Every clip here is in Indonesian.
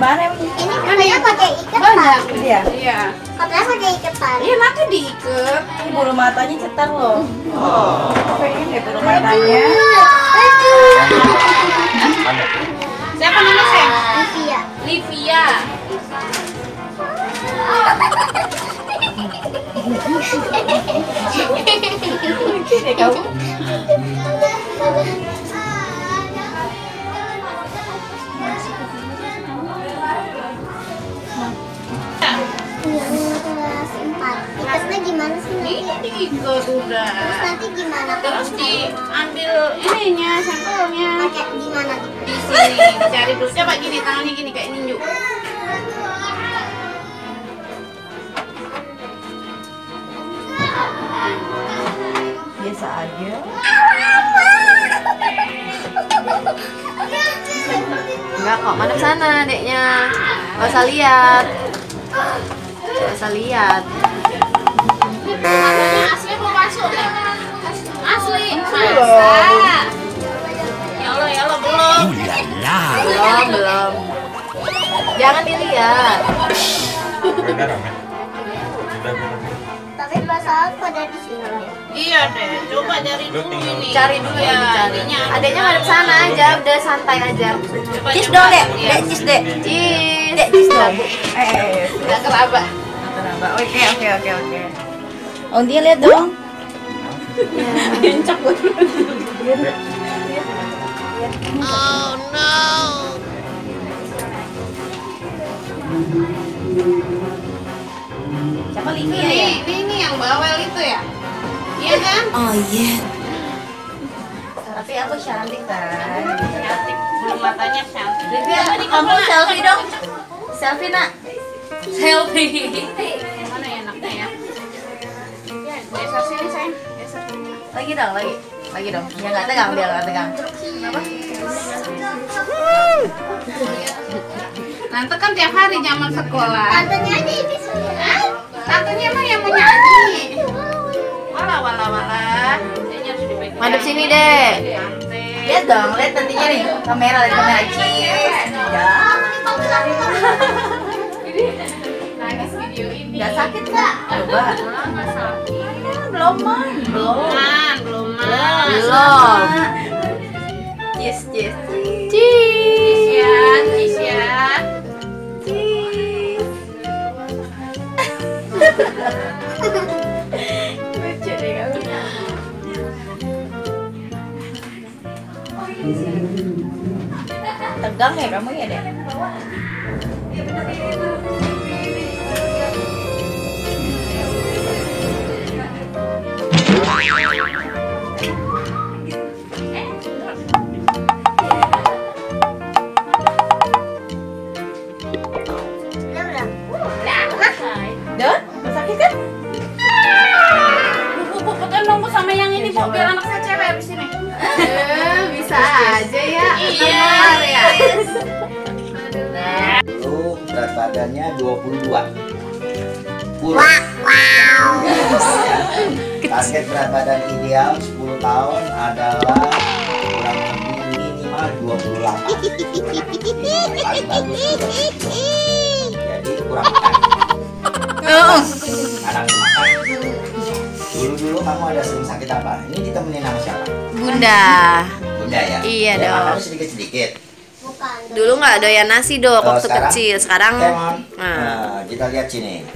mana emang? Ini katanya pakai ikat Banyak. tali. Iya. Iya. Katanya pakai ikat tali. Iya nanti diikat. Ini bulu matanya cetar loh. Oh. Pengen deh bulu matanya. Siapa nama saya? Livia. Livia. Deh kamu. kelas 4. Ikatnya gimana sih? Diikat udah. Terus nanti gimana? Terus diambil ininya sampelnya. pakai gimana? Di sini dicari dulu. Coba gini tangannya gini kayak ninju. Biasa aja. Enggak kok, madep sana adeknya. Gak usah lihat. Usah lihat. Matanya asli mau masuk. Asli. Masa? Ya Allah, ya Allah belum. Belum, belum. Jangan dilihat. Tapi masalah pada di sini. Iya deh, coba dari Lu dulu ini. Cari dulu ya, ya, dicari. ininya. Adeknya madep sana aja, udah santai aja. Cis dong, Dek. Dek, cis, Dek. Cheese. Dek, cis dong. Eh. Nggak keraba. Kenapa? Oke, oke, oke, oke. Oh, dia lihat dong. Siapa Livia Ini, ya? ini, ini yang bawel itu ya? Iya kan? Oh iya. Tapi aku cantik kan. Cantik, bulu matanya cantik. Livia, kamu selfie dong. Selfie nak. Selfie. Yang mana ya enaknya ya? Ya, geser sini sayang. Geser. Lagi dong, lagi. Lagi dong. Ya nggak tegang, biar nggak tegang. Tante kan tiap hari zaman sekolah. Tantenya aja ini semua. Tantenya mah yang mau nyanyi. Wala wala wala. Madep sini deh. Lihat dong, lihat nantinya nih. Kamera, lihat kamera. Cheers. Ya. Nangis video ini. Nggak sakit nggak? Coba. Ah, nggak sakit. Belum man. Belum. Man, belum man. Belum. Cheese ya, cheese ya. Lucu deh kamu. Tegang ya kamu ya deh? Lu berat badannya 22 Kurus Target berat badan ideal 10 tahun adalah kurang lebih minimal 28 Ini paling bagus 27. Jadi kurang makan Sekarang makan Dulu-dulu kamu ada sering sakit apa? Ini ditemenin sama siapa? Bunda. Bunda ya? Iya Ya, dong. Sedikit-sedikit. Dulu nggak doyan nasi dok waktu kecil. Sekarang Kemon. Nah. Nah, kita lihat sini.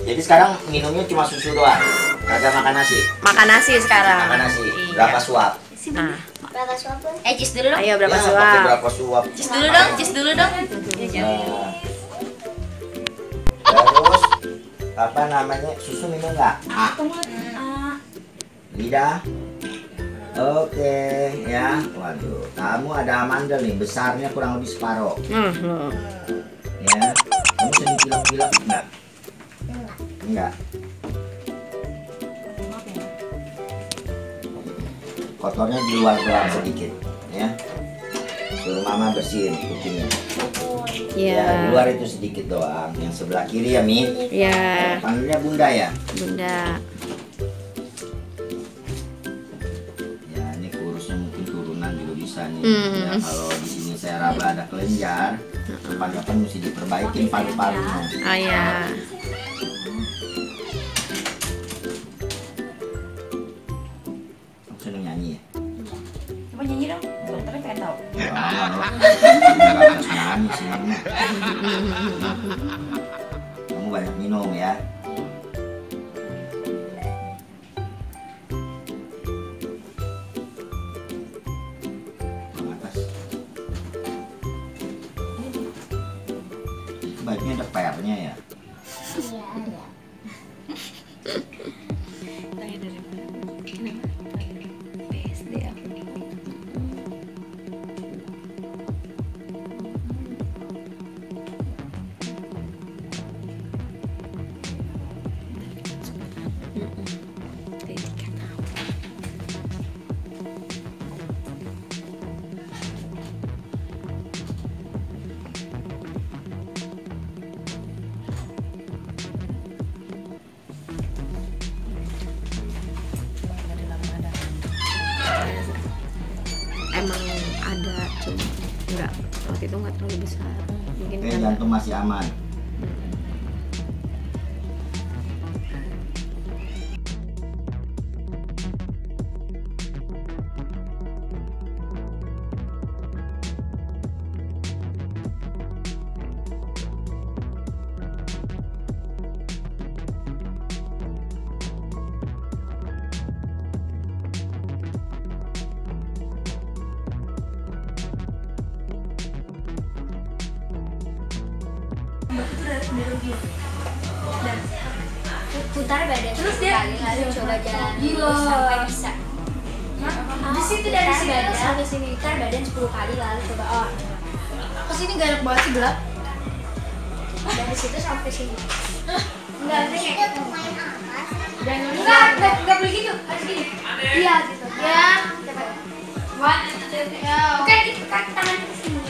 Jadi sekarang minumnya cuma susu doang. Kagak makan nasi. makan nasi sekarang. Makan nasi. Iya. Berapa suap? Nah, Berapa suap? Eh, dulu dong. ayo berapa Ya, suap? berapa suap? Cheers dulu dong, cheers dulu dong. Nah. Terus apa namanya? Susu minum nggak? Lidah. Oke, ya. Waduh, kamu ada amandel nih, besarnya kurang lebih separuh. Hmm, hmm. Ya. Kamu sering pilek-pilek enggak? Enggak. Kotornya di luar doang sedikit, ya. Suruh mama bersihin kupingnya. Iya. Ya, di luar itu sedikit doang. Yang sebelah kiri ya, Mi. Iya, Panggilnya Bunda ya. Bunda. Hmm. Ya, kalau di sini saya raba ada kelenjar, kapan-kapan mesti diperbaikin paru-parunya. Oh ya. Kamu seneng nyanyi ya? Coba nyanyi dong. Dokternya pengen tahu. Kamu banyak minum ya. Emang ada cuma nggak waktu itu nggak terlalu besar. Mungkin karena jantung masih aman. Putar badan terus dia lalu coba jalan sampai bisa di situ dari sini badan sampai sini putar badan 10 kali lalu coba oh Pas ini gak enak banget sih gelap. dari situ sampai sini Enggak, ini kayak main apa Jangan enggak, enggak, enggak boleh gitu. Harus gini. Iya gitu. Ya. Coba. Three. Ya. Tangan ke sini.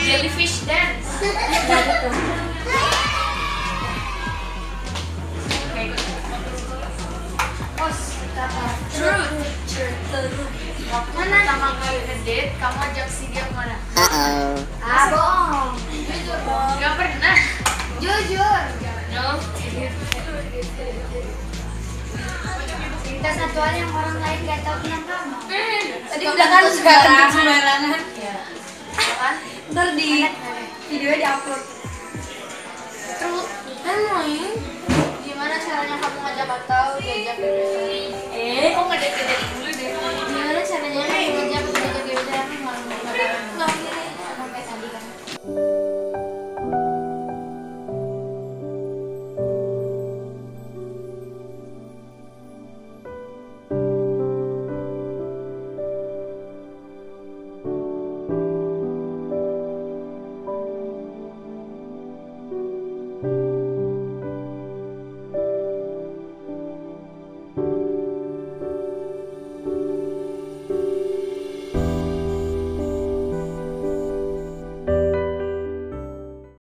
Jellyfish dance. Truth. Mana sama kali ngedate, kamu ajak si dia ke mana? Ah, bohong. Jujur bohong. Gak pernah. Jujur. No. cerita satu hal yang orang lain gak tahu tentang kamu Tadi udah kan sembarangan. Sembarangan ntar di videonya diupload. Terus kan main gimana caranya kamu ngajak atau diajak eh kok ngajak dia dulu deh? Gimana caranya ngajak